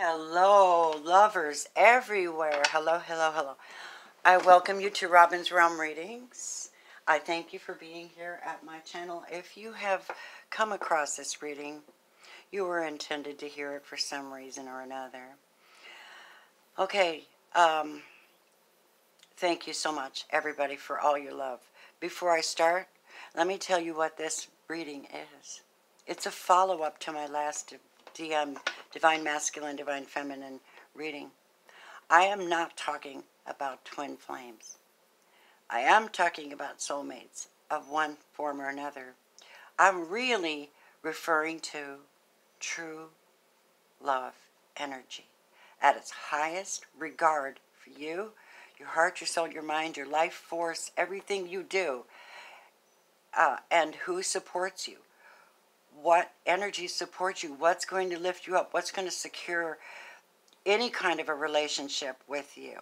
Hello, lovers everywhere. Hello, hello, hello. I welcome you to Robin's Realm Readings. I thank you for being here at my channel. If you have come across this reading, you were intended to hear it for some reason or another. Okay, um, thank you so much, everybody, for all your love. Before I start, let me tell you what this reading is. It's a follow-up to my last DM, Divine Masculine, Divine Feminine reading. I am not talking about twin flames. I am talking about soulmates of one form or another. I'm really referring to true love energy at its highest regard for you, your heart, your soul, your mind, your life force, everything you do, uh, and who supports you what energy supports you, what's going to lift you up, what's going to secure any kind of a relationship with you.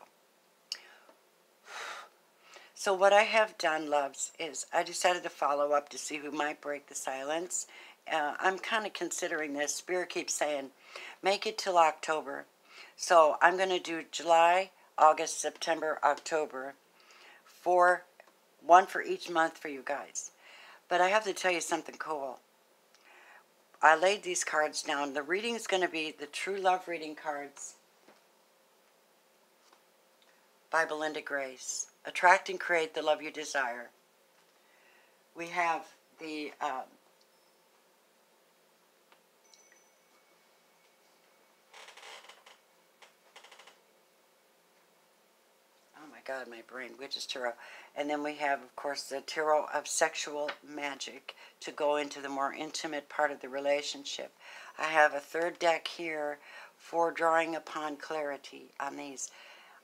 So what I have done, loves, is I decided to follow up to see who might break the silence. Uh, I'm kind of considering this. Spirit keeps saying, make it till October. So I'm going to do July, August, September, October, for one for each month for you guys. But I have to tell you something cool. I laid these cards down. The reading is going to be the True Love Reading cards by Belinda Grace. Attract and create the love you desire. We have the um, oh my god, my brain, Witch's Tarot. And then we have, of course, the Tarot of Sexual Magic to go into the more intimate part of the relationship. I have a third deck here for drawing upon clarity on these.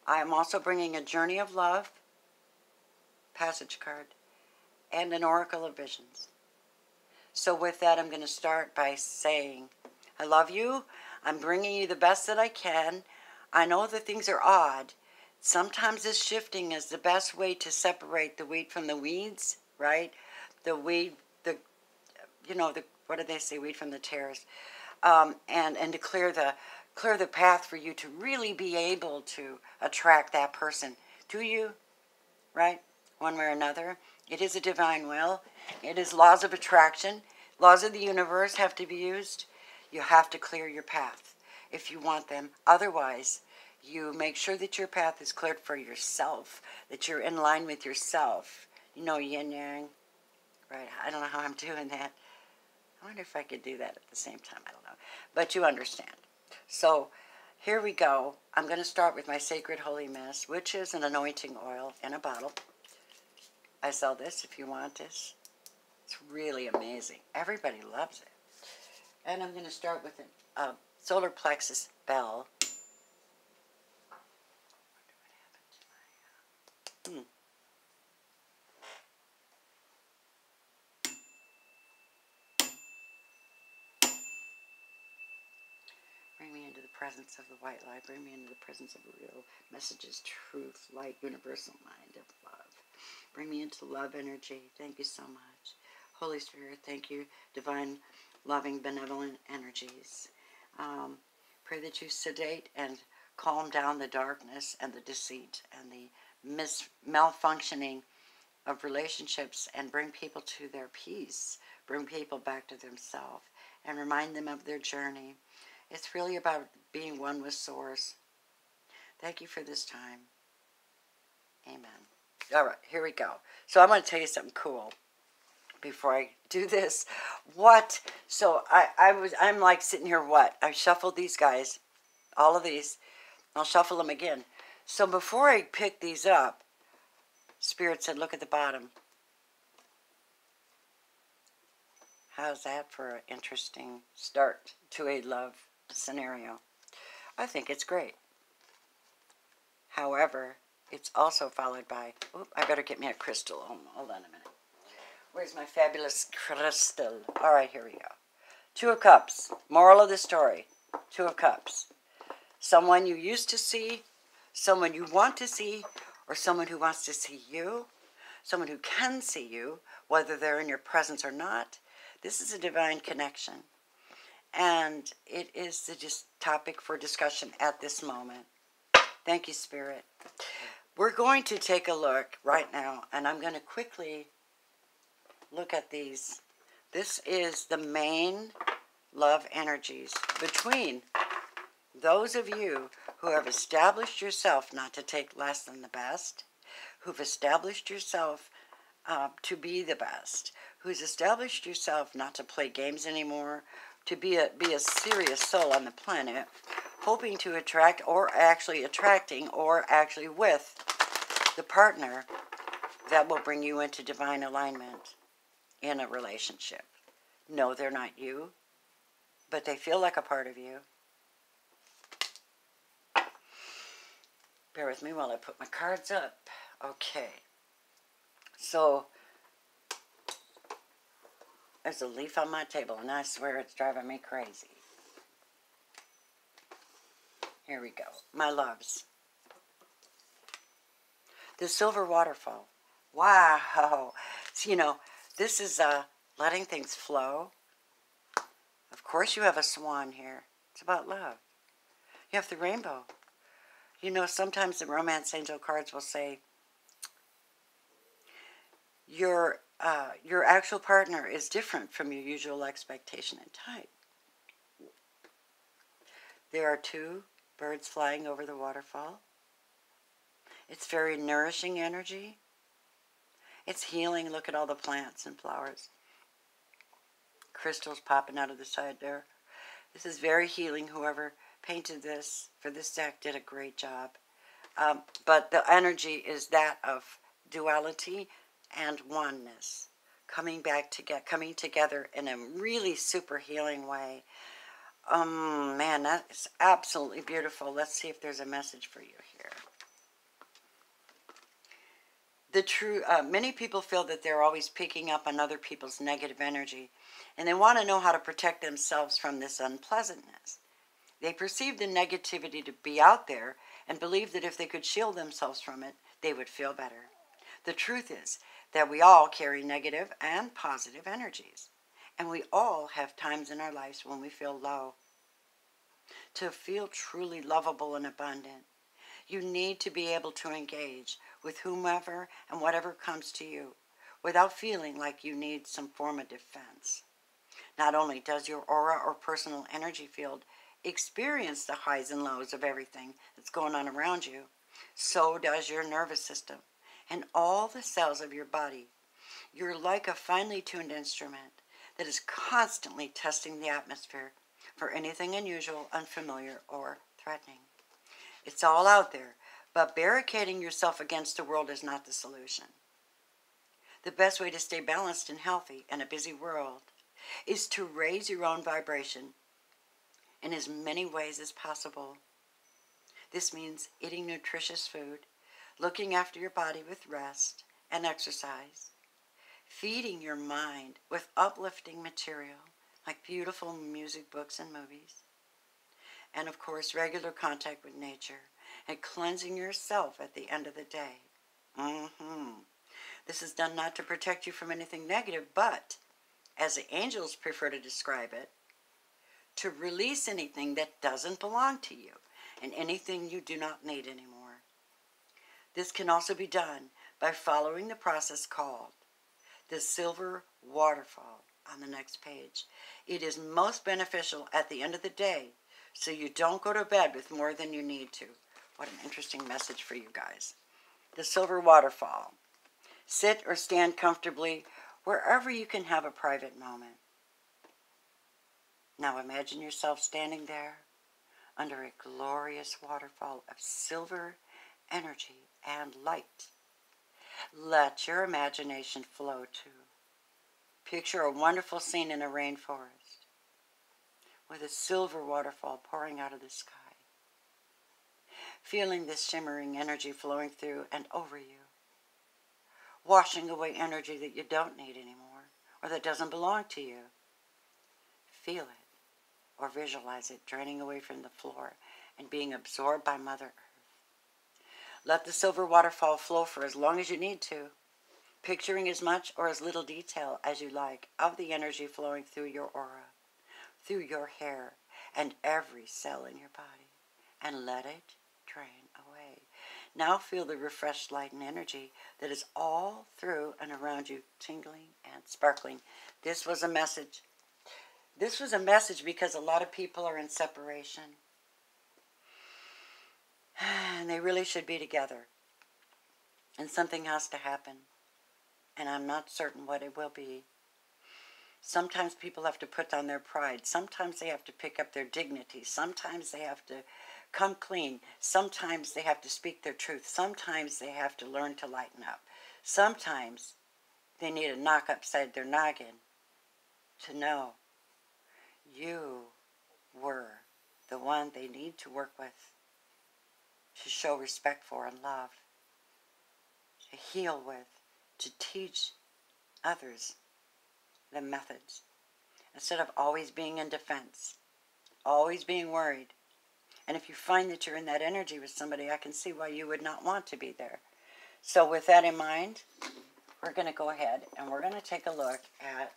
I am also bringing a Journey of Love passage card and an Oracle of Visions. So with that, I'm going to start by saying, I love you. I'm bringing you the best that I can. I know that things are odd, Sometimes this shifting is the best way to separate the wheat from the weeds, right? The weed, the, you know, the what do they say, weed from the tares, um, and and to clear the clear the path for you to really be able to attract that person to you, right? One way or another. It is a divine will. It is laws of attraction. Laws of the universe have to be used. You have to clear your path if you want them. Otherwise, you make sure that your path is cleared for yourself, that you're in line with yourself. You know, yin yang. Right? I don't know how I'm doing that. I wonder if I could do that at the same time. I don't know. But you understand. So here we go. I'm going to start with my Sacred Holy Mist, which is an anointing oil in a bottle. I sell this if you want this. It's really amazing. Everybody loves it. And I'm going to start with a uh, solar plexus bell. Hmm. Bring me into the presence of the white light. Bring me into the presence of real messages, truth, light, universal mind of love. Bring me into love energy. Thank you so much. Holy Spirit, thank you. Divine, loving, benevolent energies. Um, pray that you sedate and calm down the darkness and the deceit and the mis- malfunctioning of relationships and bring people to their peace, bring people back to themselves, and remind them of their journey. It's really about being one with Source. Thank you for this time. Amen. All right, here we go. So I'm going to tell you something cool before I do this. What? So I, I was I'm like sitting here. What? I shuffled these guys, all of these. I'll shuffle them again. So before I picked these up, Spirit said, look at the bottom. How's that for an interesting start to a love scenario? I think it's great. However, it's also followed by, oop, I better get me a crystal. Hold, on a minute. Where's my fabulous crystal? All right, here we go. Two of Cups. Moral of the story. Two of Cups. Someone you used to see someone you want to see or someone who wants to see you, someone who can see you, whether they're in your presence or not. This is a divine connection. And it is the topic for discussion at this moment. Thank you, Spirit. We're going to take a look right now, and I'm going to quickly look at these. This is the main love energies between those of you who have established yourself not to take less than the best, who've established yourself uh, to be the best, who's established yourself not to play games anymore, to be a be a serious soul on the planet, hoping to attract or actually attracting or actually with the partner that will bring you into divine alignment in a relationship. No, they're not you, but they feel like a part of you. Bear with me while I put my cards up. Okay. So, there's a leaf on my table, and I swear it's driving me crazy. Here we go. My loves. The silver waterfall. Wow. So, you know, this is uh, letting things flow. Of course, you have a swan here. It's about love. You have the rainbow. You know, sometimes the romance angel cards will say, your uh, your actual partner is different from your usual expectation and type. There are two birds flying over the waterfall. It's very nourishing energy. It's healing. Look at all the plants and flowers. Crystals popping out of the side there. This is very healing. Whoever painted this for this deck did a great job. Um, but the energy is that of duality and oneness coming back to get coming together in a really super healing way. Um man that is absolutely beautiful. Let's see if there's a message for you here. The true uh, many people feel that they're always picking up on other people's negative energy and they want to know how to protect themselves from this unpleasantness. They perceive the negativity to be out there and believe that if they could shield themselves from it they would feel better. The truth is that we all carry negative and positive energies. And we all have times in our lives when we feel low. To feel truly lovable and abundant, you need to be able to engage with whomever and whatever comes to you without feeling like you need some form of defense. Not only does your aura or personal energy field experience the highs and lows of everything that's going on around you, so does your nervous system and all the cells of your body. You're like a finely tuned instrument that is constantly testing the atmosphere for anything unusual, unfamiliar, or threatening. It's all out there, but barricading yourself against the world is not the solution. The best way to stay balanced and healthy in a busy world is to raise your own vibration in as many ways as possible. This means eating nutritious food, looking after your body with rest and exercise, feeding your mind with uplifting material like beautiful music, books, and movies, and of course, regular contact with nature and cleansing yourself at the end of the day. Mm-hmm. This is done not to protect you from anything negative, but, as the angels prefer to describe it, to release anything that doesn't belong to you and anything you do not need anymore. This can also be done by following the process called the silver waterfall on the next page. It is most beneficial at the end of the day so you don't go to bed with more than you need to. What an interesting message for you guys. The silver waterfall. Sit or stand comfortably wherever you can have a private moment. Now imagine yourself standing there under a glorious waterfall of silver energy and light. Let your imagination flow too. Picture a wonderful scene in a rainforest with a silver waterfall pouring out of the sky. Feeling this shimmering energy flowing through and over you, washing away energy that you don't need anymore or that doesn't belong to you. Feel it or visualize it draining away from the floor and being absorbed by Mother Earth. Let the silver waterfall flow for as long as you need to, picturing as much or as little detail as you like of the energy flowing through your aura, through your hair and every cell in your body and let it drain away. Now feel the refreshed light and energy that is all through and around you, tingling and sparkling. This was a message. This was a message because a lot of people are in separation. And they really should be together. And something has to happen. And I'm not certain what it will be. Sometimes people have to put down their pride. Sometimes they have to pick up their dignity. Sometimes they have to come clean. Sometimes they have to speak their truth. Sometimes they have to learn to lighten up. Sometimes they need a knock upside their noggin to know you were the one they need to work with, to show respect for and love, to heal with, to teach others the methods instead of always being in defense, always being worried. And if you find that you're in that energy with somebody, I can see why you would not want to be there. So, with that in mind, we're going to go ahead and we're going to take a look at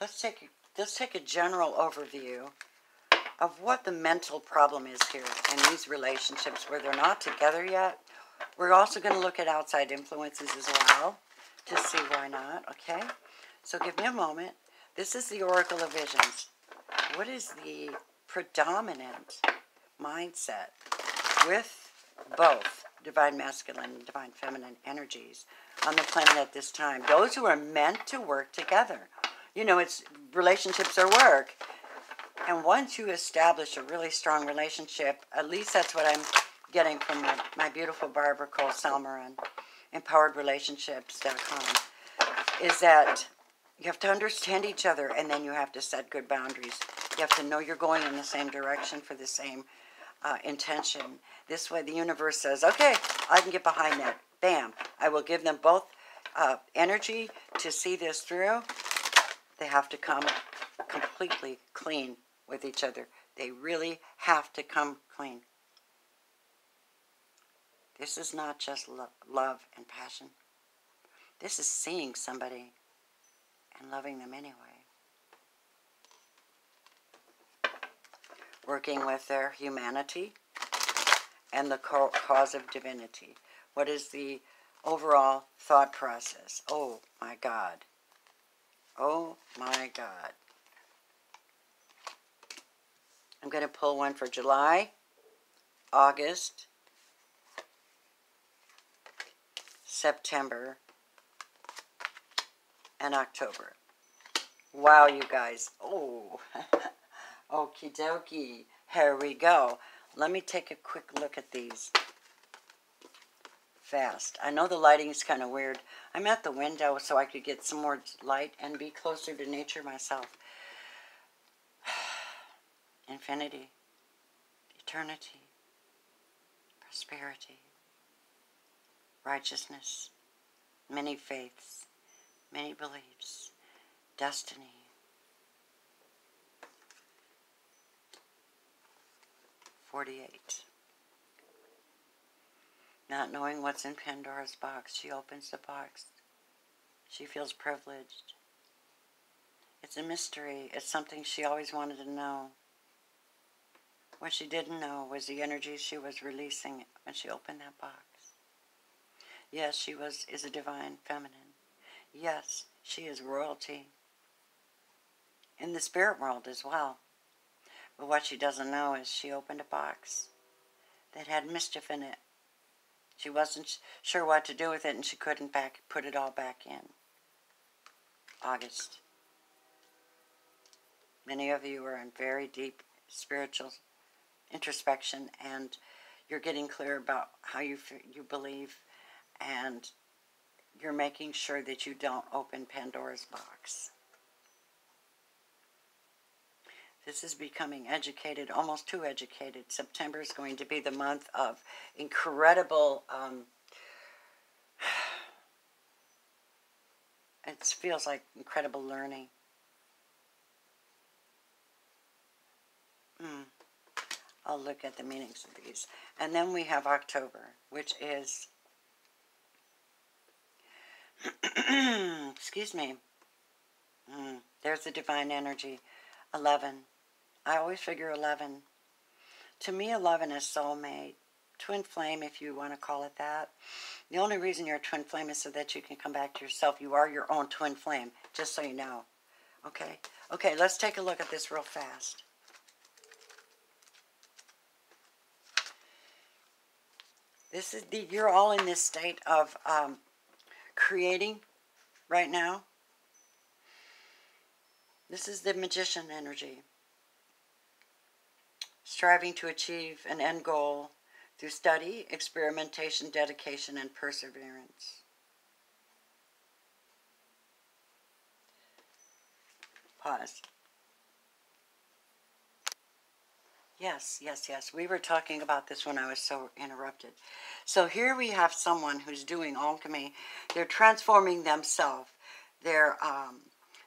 let's take let's take a general overview of what the mental problem is here in these relationships where they're not together yet. We're also going to look at outside influences as well to see why not, okay? So give me a moment. This is the Oracle of Visions. What is the predominant mindset with both divine masculine and divine feminine energies on the planet at this time? Those who are meant to work together. You know, it's relationships are work. And once you establish a really strong relationship, at least that's what I'm getting from my, my beautiful Barbara Cole Salmeron, empoweredrelationships.com, is that you have to understand each other and then you have to set good boundaries. You have to know you're going in the same direction for the same uh, intention. This way, the universe says, okay, I can get behind that. Bam. I will give them both uh, energy to see this through. They have to come completely clean with each other. They really have to come clean. This is not just lo- love and passion. This is seeing somebody and loving them anyway. Working with their humanity and the cause of divinity. What is the overall thought process? Oh my God. Oh my God. I'm going to pull one for July, August, September, and October. Wow, you guys. Oh, okie dokie. Here we go. Let me take a quick look at these fast. I know the lighting is kind of weird. I'm at the window so I could get some more light and be closer to nature myself infinity, eternity, prosperity, righteousness, many faiths, many beliefs, destiny. Forty-eight. Not knowing what's in Pandora's box, she opens the box. She feels privileged. It's a mystery. It's something she always wanted to know. What she didn't know was the energy she was releasing when she opened that box. Yes, she was is a divine feminine. Yes, she is royalty. In the spirit world as well. But what she doesn't know is she opened a box that had mischief in it. She wasn't sure what to do with it and she couldn't back put it all back in. August. Many of you are in very deep spiritual introspection and you're getting clear about how you you believe and you're making sure that you don't open Pandora's box. This is becoming educated, almost too educated. September is going to be the month of incredible. Um, it feels like incredible learning. Mm. I'll look at the meanings of these. And then we have October, which is Excuse me. Mm, there's the divine energy. 11. I always figure 11. To me, 11 is soulmate. Twin flame, if you want to call it that. The only reason you're a twin flame is so that you can come back to yourself. You are your own twin flame, just so you know. Okay? Okay, let's take a look at this real fast. This is the, you're all in this state of um, creating right now. This is the magician energy. Striving to achieve an end goal through study, experimentation, dedication, and perseverance. Pause. Yes, yes, yes. We were talking about this when I was so interrupted. So here we have someone who's doing alchemy. They're transforming themselves. They're um,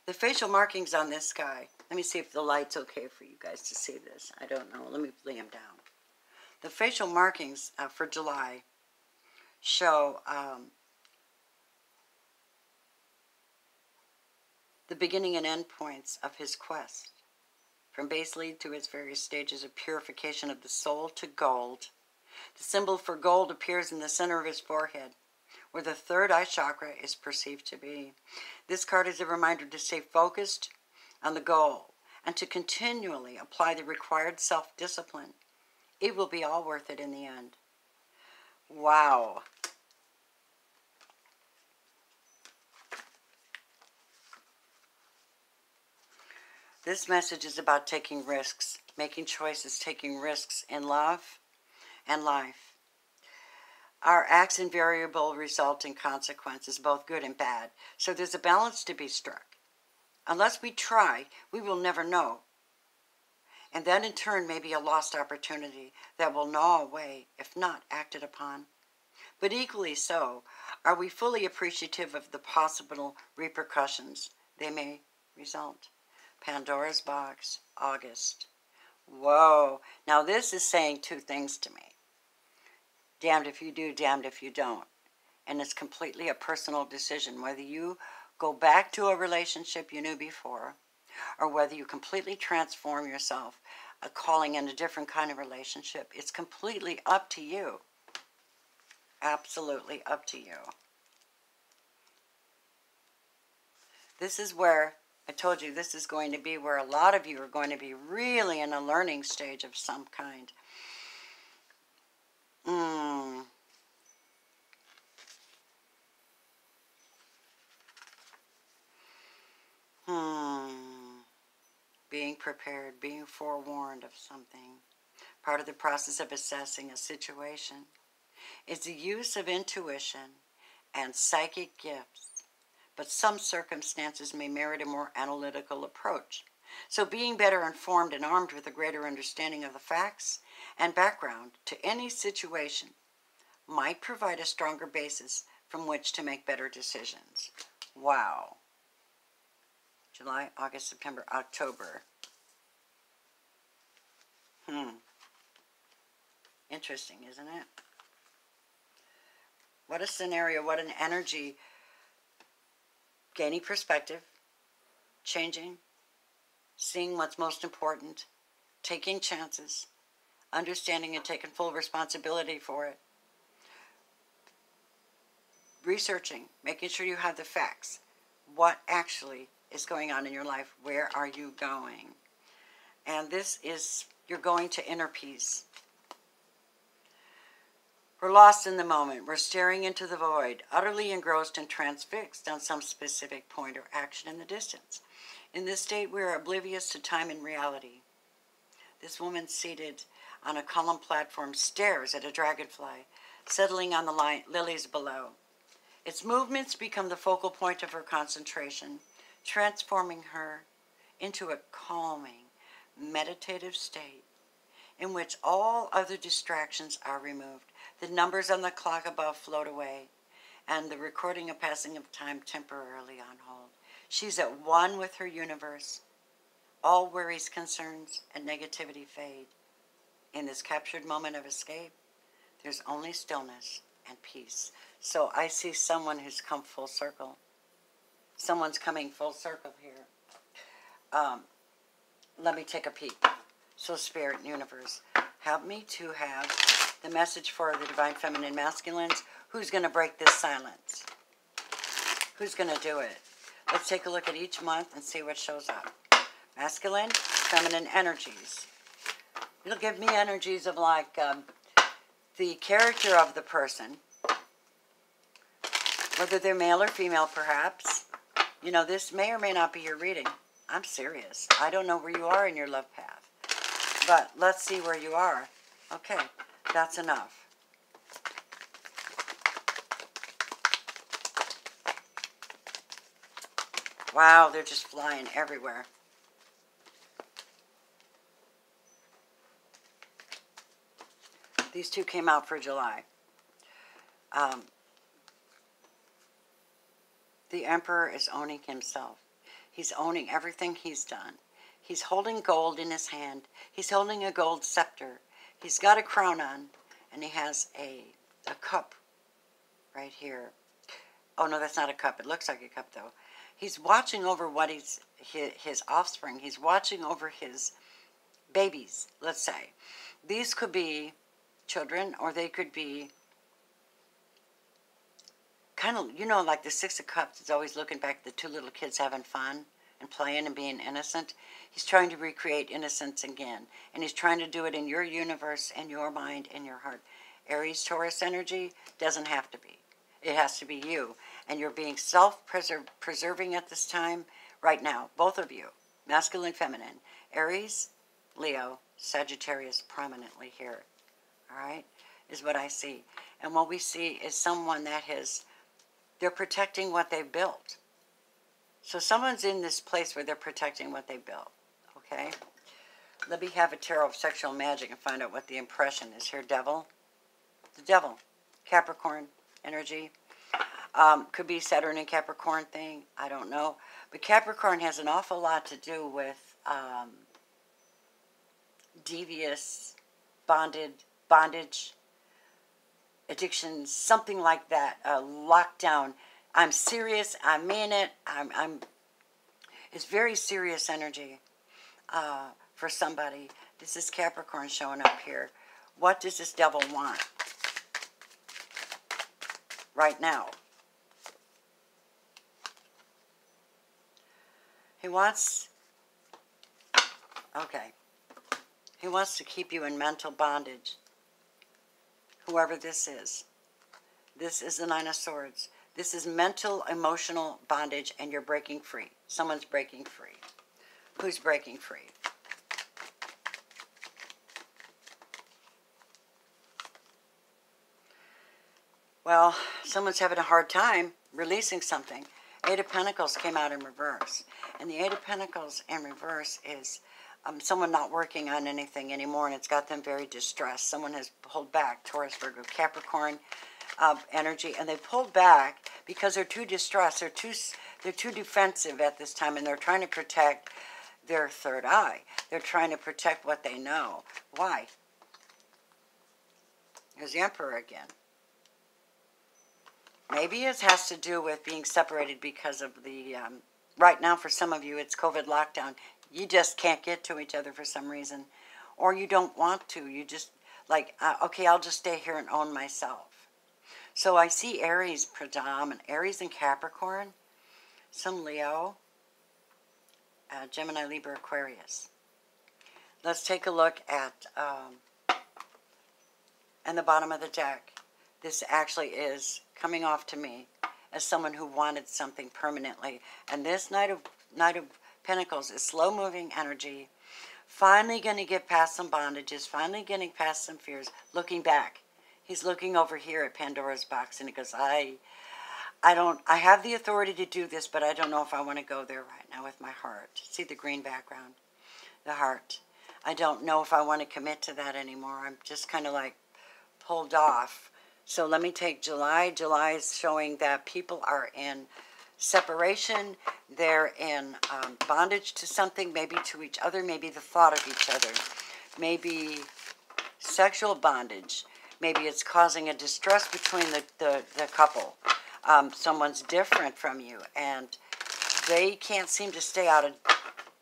the facial markings on this guy. Let me see if the light's okay for you guys to see this. I don't know. Let me lay him down. The facial markings uh, for July show um, the beginning and end points of his quest from base lead to its various stages of purification of the soul to gold. The symbol for gold appears in the center of his forehead, where the third eye chakra is perceived to be. This card is a reminder to stay focused on the goal and to continually apply the required self discipline. It will be all worth it in the end. Wow. This message is about taking risks, making choices, taking risks in love and life. Our acts invariably result in consequences, both good and bad. So there's a balance to be struck. Unless we try, we will never know. And that in turn may be a lost opportunity that will gnaw away if not acted upon. But equally so, are we fully appreciative of the possible repercussions they may result? Pandora's Box, August. Whoa. Now, this is saying two things to me damned if you do, damned if you don't. And it's completely a personal decision whether you go back to a relationship you knew before or whether you completely transform yourself, uh, calling in a different kind of relationship. It's completely up to you. Absolutely up to you. This is where I told you this is going to be where a lot of you are going to be really in a learning stage of some kind. Hmm. Hmm. Being prepared, being forewarned of something. Part of the process of assessing a situation is the use of intuition and psychic gifts but some circumstances may merit a more analytical approach. So, being better informed and armed with a greater understanding of the facts and background to any situation might provide a stronger basis from which to make better decisions. Wow. July, August, September, October. Hmm. Interesting, isn't it? What a scenario, what an energy gaining perspective, changing, seeing what's most important, taking chances, understanding and taking full responsibility for it, researching, making sure you have the facts. What actually is going on in your life? Where are you going? And this is, you're going to inner peace. We're lost in the moment. We're staring into the void, utterly engrossed and transfixed on some specific point or action in the distance. In this state, we are oblivious to time and reality. This woman seated on a column platform stares at a dragonfly settling on the li- lilies below. Its movements become the focal point of her concentration, transforming her into a calming, meditative state in which all other distractions are removed. The numbers on the clock above float away, and the recording of passing of time temporarily on hold. She's at one with her universe. All worries, concerns, and negativity fade. In this captured moment of escape, there's only stillness, and peace. So I see someone who's come full circle. Someone's coming full circle here. Um, let me take a peek. So, Spirit and Universe, help me to have the message for the Divine Feminine Masculines. Who's going to break this silence? Who's going to do it? Let's take a look at each month and see what shows up. Masculine, feminine energies. It'll give me energies of like um, the character of the person, whether they're male or female, perhaps. You know, this may or may not be your reading. I'm serious. I don't know where you are in your love path. But let's see where you are. Okay, that's enough. Wow, they're just flying everywhere. These two came out for July. Um, the Emperor is owning himself. He's owning everything he's done. He's holding gold in his hand. He's holding a gold scepter. He's got a crown on, and he has a, a cup right here. Oh, no, that's not a cup. It looks like a cup, though. He's watching over what he's his, his offspring. He's watching over his babies, let's say. These could be children, or they could be kind of, you know, like the Six of Cups is always looking back at the two little kids having fun and playing and being innocent. He's trying to recreate innocence again. And he's trying to do it in your universe and your mind and your heart. Aries Taurus energy doesn't have to be. It has to be you. And you're being self preserving at this time, right now, both of you, masculine, feminine. Aries, Leo, Sagittarius prominently here. All right? Is what I see. And what we see is someone that has they're protecting what they've built. So someone's in this place where they're protecting what they built. Okay? Let me have a tarot of sexual magic and find out what the impression is here. Devil. The devil. Capricorn energy. Um, could be Saturn and Capricorn thing. I don't know. But Capricorn has an awful lot to do with um, devious, bonded, bondage, addictions, something like that, a lockdown. I'm serious. I mean it. I'm. I'm it's very serious energy uh, for somebody. This is Capricorn showing up here. What does this devil want right now? He wants. Okay. He wants to keep you in mental bondage whoever this is. This is the Nine of Swords. This is mental, emotional bondage, and you're breaking free. Someone's breaking free. Who's breaking free? Well, someone's having a hard time releasing something. Eight of Pentacles came out in reverse. And the Eight of Pentacles in reverse is um, someone not working on anything anymore, and it's got them very distressed. Someone has pulled back, Taurus, Virgo, Capricorn uh, energy, and they pulled back because they're too distressed. They're too, they're too defensive at this time, and they're trying to protect their third eye. They're trying to protect what they know. Why? There's the Emperor again. Maybe it has to do with being separated because of the, um, right now for some of you, it's COVID lockdown you just can't get to each other for some reason, or you don't want to. You just like, uh, okay, I'll just stay here and own myself. So I see Aries predominant, Aries and Capricorn, some Leo, uh, Gemini, Libra, Aquarius. Let's take a look at, um, and the bottom of the deck. This actually is coming off to me as someone who wanted something permanently. And this Knight of, Knight of Pentacles is slow moving energy. Finally going to get past some bondages, finally getting past some fears, looking back. He's looking over here at Pandora's box and he goes, I I don't I have the authority to do this, but I don't know if I want to go there right now with my heart. See the green background? The heart. I don't know if I want to commit to that anymore. I'm just kind of like pulled off. So let me take July. July is showing that people are in separation, they're in um, bondage to something, maybe to each other, maybe the thought of each other, maybe sexual bondage, Maybe it's causing a distress between the, the, the couple. Um, someone's different from you, and they can't seem to stay out of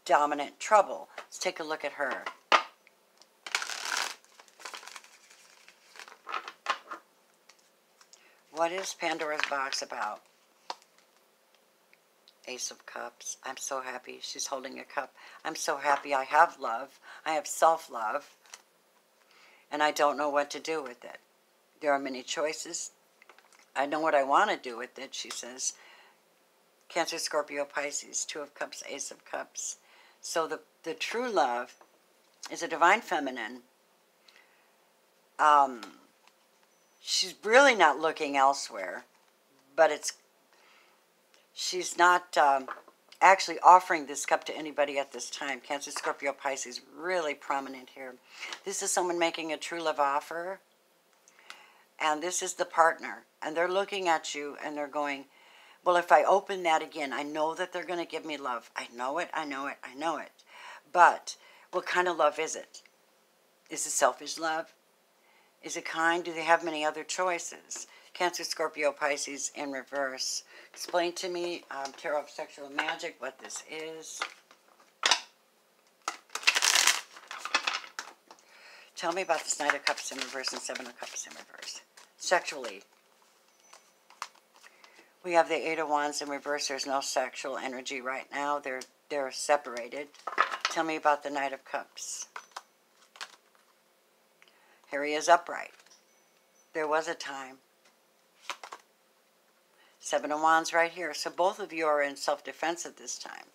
dominant trouble. Let's take a look at her. What is Pandora's box about? Ace of Cups. I'm so happy she's holding a cup. I'm so happy I have love. I have self-love. And I don't know what to do with it. There are many choices. I know what I want to do with it, she says. Cancer, Scorpio, Pisces, Two of Cups, Ace of Cups. So the, the true love is a divine feminine. Um, she's really not looking elsewhere, but it's she's not um, actually offering this cup to anybody at this time. Cancer, Scorpio, Pisces, really prominent here. This is someone making a true love offer, and this is the partner, and they're looking at you and they're going, well, if I open that again, I know that they're going to give me love. I know it, I know it, I know it. But what kind of love is it? Is it selfish love? Is it kind? Do they have many other choices? Cancer, Scorpio, Pisces in reverse. Explain to me, um, Tarot of Sexual Magic, what this is. Tell me about this Knight of Cups in reverse and Seven of Cups in reverse. Sexually, we have the Eight of Wands in reverse. There's no sexual energy right now. They're they're separated. Tell me about the Knight of Cups. Here he is upright. There was a time. Seven of Wands right here. So both of you are in self-defense at this time.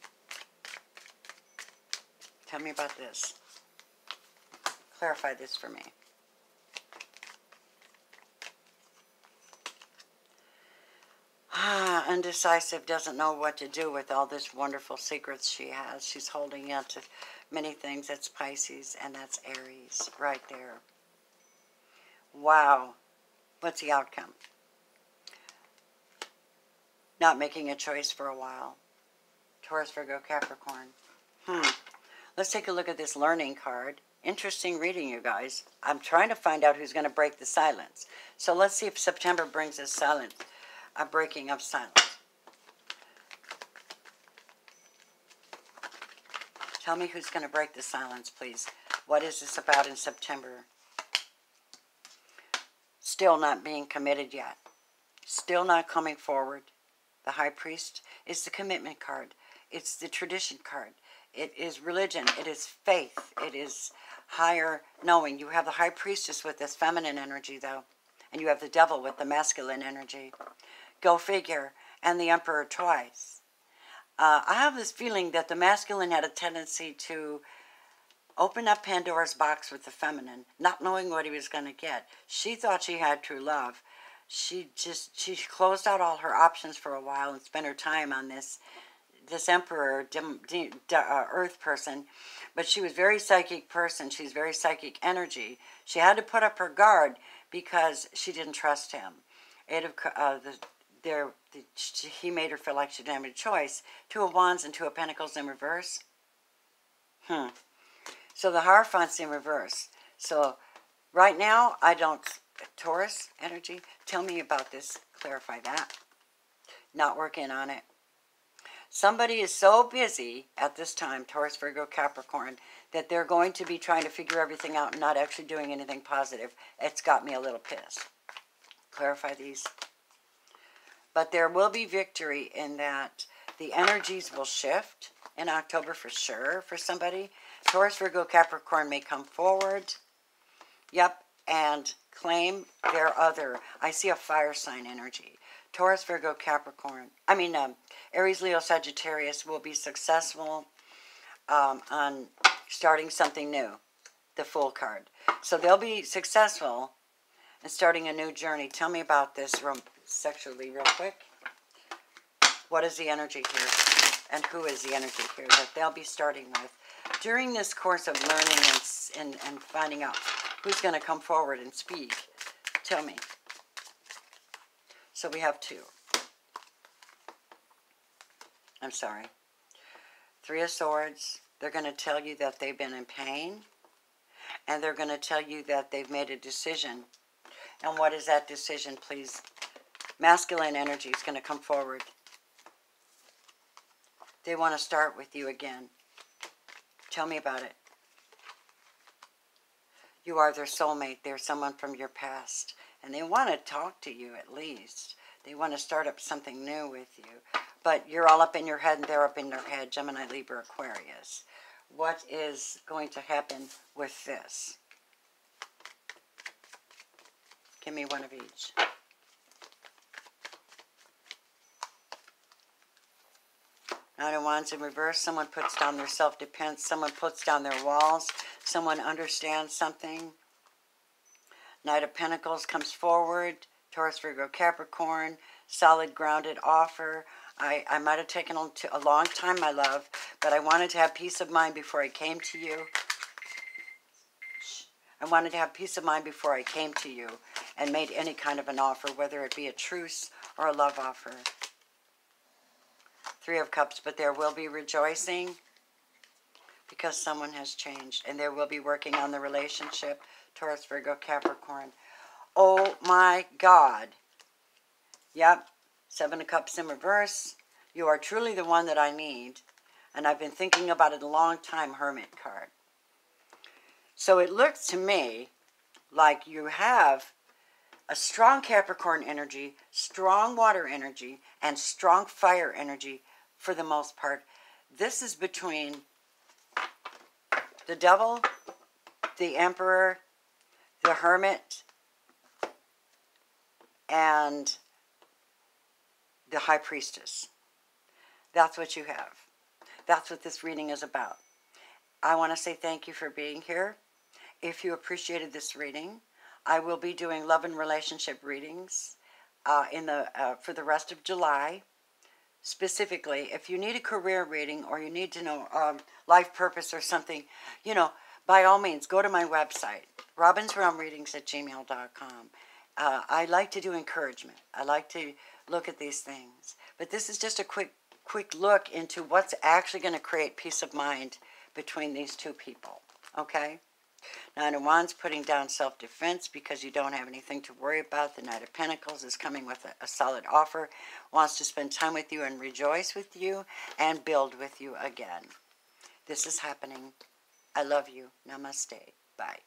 Tell me about this. Clarify this for me. Ah, undecisive, doesn't know what to do with all this wonderful secrets she has. She's holding on to many things. That's Pisces and that's Aries right there. Wow. What's the outcome? Not making a choice for a while. Taurus, Virgo, Capricorn. Hmm. Let's take a look at this learning card. Interesting reading, you guys. I'm trying to find out who's going to break the silence. So let's see if September brings us silence a breaking of silence. Tell me who's going to break the silence, please. What is this about in September? Still not being committed yet. Still not coming forward. The High Priest is the commitment card. It's the tradition card. It is religion. It is faith. It is higher knowing. You have the High Priestess with this feminine energy, though. And you have the Devil with the masculine energy. Go figure. And the Emperor twice. Uh, I have this feeling that the masculine had a tendency to open up Pandora's box with the feminine, not knowing what he was going to get. She thought she had true love. She just she closed out all her options for a while and spent her time on this this emperor dim, dim, uh, earth person but she was very psychic person she's very psychic energy she had to put up her guard because she didn't trust him of uh, the there he made her feel like she didn't have a choice. Two of Wands and Two of Pentacles in reverse. Hmm. So the Hierophant's in reverse. So right now, I don't... Taurus energy, tell me about this. Clarify that. Not working on it. Somebody is so busy at this time, Taurus, Virgo, Capricorn, that they're going to be trying to figure everything out and not actually doing anything positive. It's got me a little pissed. Clarify these. But there will be victory in that the energies will shift in October for sure for somebody. Taurus, Virgo, Capricorn may come forward. Yep, and claim their other. I see a fire sign energy. Taurus, Virgo, Capricorn. I mean, um, Aries, Leo, Sagittarius will be successful um, on starting something new. The Fool card. So they'll be successful in starting a new journey. Tell me about this room sexually real quick. What is the energy here? And who is the energy here that they'll be starting with? During this course of learning and, and, and finding out who's going to come forward and speak, tell me. So we have two. I'm sorry. Three of Swords. They're going to tell you that they've been in pain. And they're going to tell you that they've made a decision And what is that decision, please? Masculine energy is going to come forward. They want to start with you again. Tell me about it. You are their soulmate. They're someone from your past. And they want to talk to you at least. They want to start up something new with you. But you're all up in your head and they're up in their head. Gemini, Libra, Aquarius. What is going to happen with this? Give me one of each. Nine of Wands in reverse. Someone puts down their self-defense. Someone puts down their walls. Someone understands something. Knight of Pentacles comes forward. Taurus, Virgo, Capricorn. Solid, grounded offer. I, I might have taken a long time, my love, but I wanted to have peace of mind before I came to you. I wanted to have peace of mind before I came to you and made any kind of an offer, whether it be a truce or a love offer. Three of Cups, but there will be rejoicing because someone has changed and there will be working on the relationship. Taurus, Virgo, Capricorn. Oh my God. Yep. Seven of Cups in reverse. You are truly the one that I need. And I've been thinking about it a long time, Hermit card. So it looks to me like you have a strong Capricorn energy, strong water energy, and strong fire energy for the most part. This is between the devil, the emperor, the hermit, and the high priestess. That's what you have. That's what this reading is about. I want to say thank you for being here. If you appreciated this reading, I will be doing love and relationship readings uh, in the uh, for the rest of July specifically, if you need a career reading or you need to know um, life purpose or something, you know, by all means, go to my website, robinsrealmreadings at gmail.com. Uh, I like to do encouragement. I like to look at these things. But this is just a quick, quick look into what's actually going to create peace of mind between these two people. Okay? Nine of Wands putting down self-defense because you don't have anything to worry about. The Knight of Pentacles is coming with a, a, solid offer, wants to spend time with you and rejoice with you and build with you again. This is happening. I love you. Namaste. Bye.